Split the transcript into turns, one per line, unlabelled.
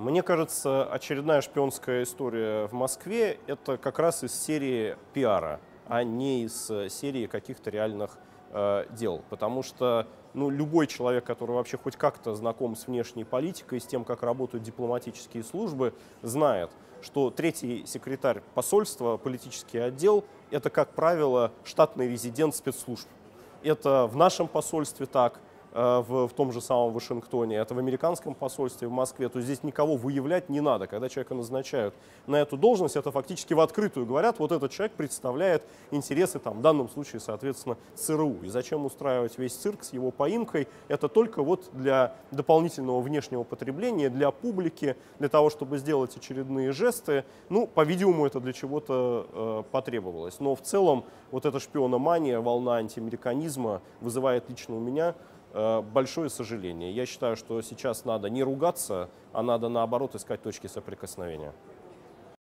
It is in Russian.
Мне кажется, очередная шпионская история в Москве – это как раз из серии пиара, а не из э, серии каких-то реальных э, дел. Потому что ну, любой человек, который вообще хоть как-то знаком с внешней политикой, с тем, как работают дипломатические службы, знает, что третий секретарь посольства, политический отдел – это, как правило, штатный резидент спецслужб. Это в нашем посольстве так – в, в том же самом Вашингтоне, это в американском посольстве в Москве, то здесь никого выявлять не надо. Когда человека назначают на эту должность, это фактически в открытую говорят, вот этот человек представляет интересы, там, в данном случае, соответственно, ЦРУ. И зачем устраивать весь цирк с его поимкой? Это только вот для дополнительного внешнего потребления, для публики, для того, чтобы сделать очередные жесты. Ну, по-видимому, это для чего-то э, потребовалось. Но в целом вот эта шпиономания, волна антиамериканизма вызывает лично у меня Э, большое сожаление. Я считаю, что сейчас надо не ругаться, а надо наоборот искать точки соприкосновения.